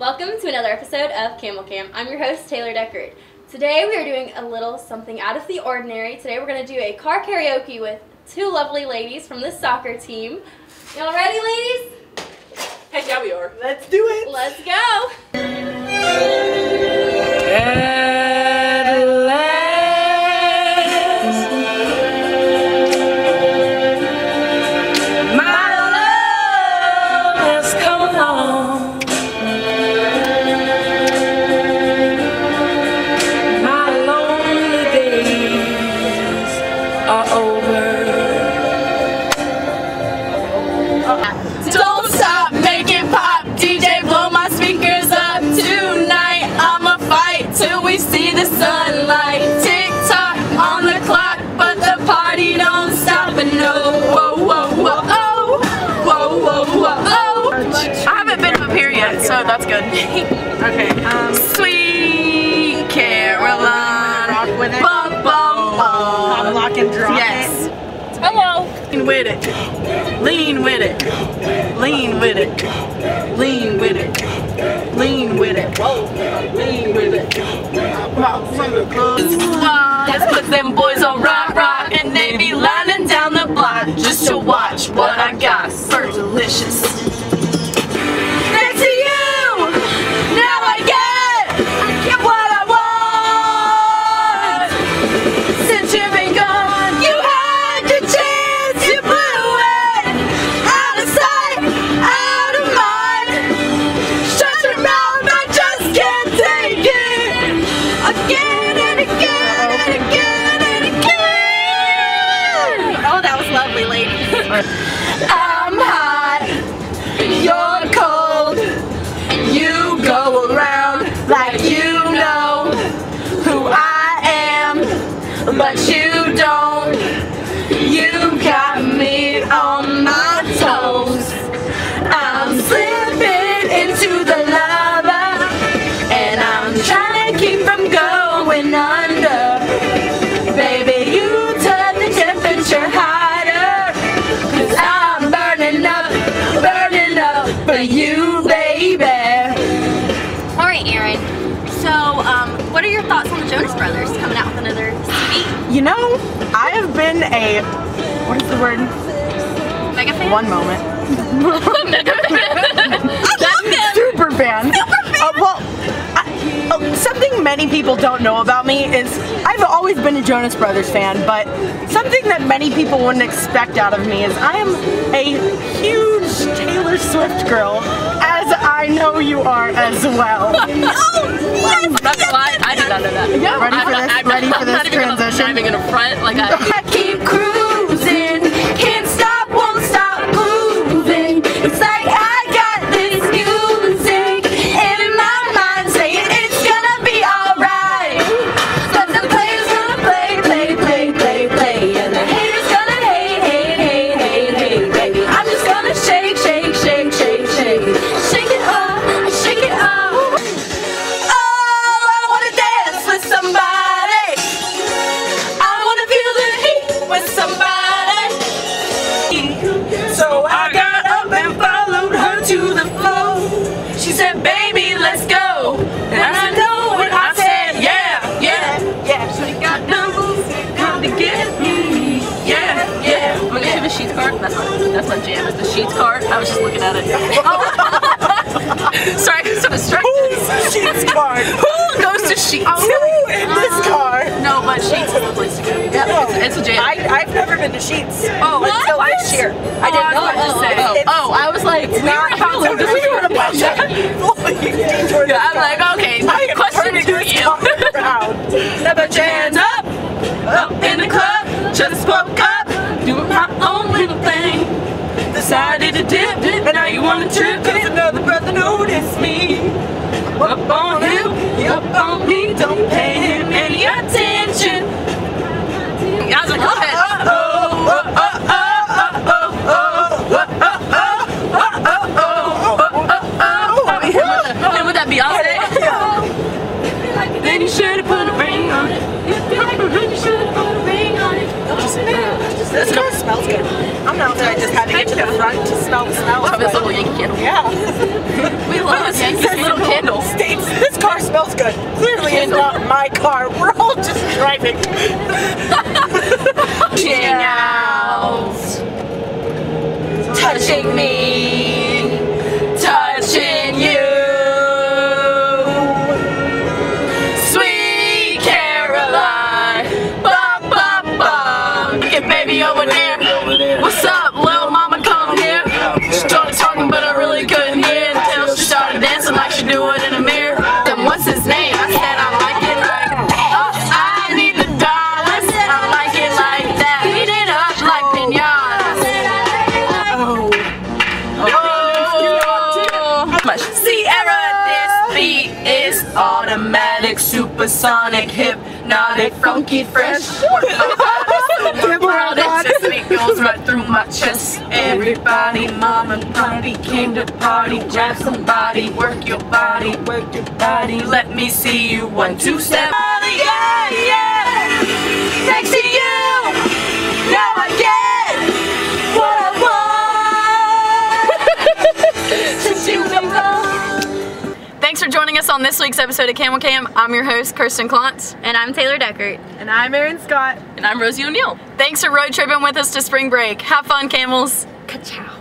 Welcome to another episode of Camel Cam. I'm your host, Taylor Deckard. Today we are doing a little something out of the ordinary. Today we're going to do a car karaoke with two lovely ladies from the soccer team. Y'all ready, ladies? Heck yeah, we are. Let's do it. Let's go. At we see the sunlight. Tick tock on the clock, but the party don't stop. And no, whoa, whoa, whoa, oh, whoa, whoa, whoa, oh. I haven't been up here yet, so that's good. Okay. Um, Sweet Caroline, Rock with it. bum bum bum. lock, and drop Yes. it. Hello. Lean with it. Lean with it. Lean with it. Lean with it. Lean with it. Whoa. Lean with it. That's cause them boys on rock rock and they be lining down the block just to watch what I got. So delicious. You You know, I have been a what is the word? Mega fan? One moment. Super fan. Uh, well, I, uh, something many people don't know about me is I've always been a Jonas Brothers fan, but something that many people wouldn't expect out of me is I am a huge Taylor Swift girl, I know you are as well. I'm not gonna lie, I did not know that. Yeah, ready for this? Ready for this transition? Not even gonna front like I. was just looking at it. Sorry, I'm so distracted. Sheetz card. Who goes to Sheetz? Who in this uh, car? No, but Sheetz is the place to go. Oh. Yeah, it's, it's a jam. I, I've never been to Sheetz. Oh, until last year. I didn't oh, know what what to to say. Oh, I was like, we were in Hollywood. We were in a bunch of Yeah, I'm like, okay, we don't pay. Smells good. Clearly it's not my car. We're all just driving. Reaching out, touching me, supersonic, hypnotic, funky, fresh. Work my body so proud. It just it goes right through my chest. Everybody, mom and party came to party. Grab somebody, work your body, work your body. Let me see you one, two, step. Yeah, yeah. Next to you. Now I joining us on this week's episode of Camel Cam. I'm your host, Kirsten Klontz. And I'm Taylor Deckert. And I'm Aaron Scott. And I'm Rosie O'Neill. Thanks for road tripping with us to spring break. Have fun, camels. Ka-chow.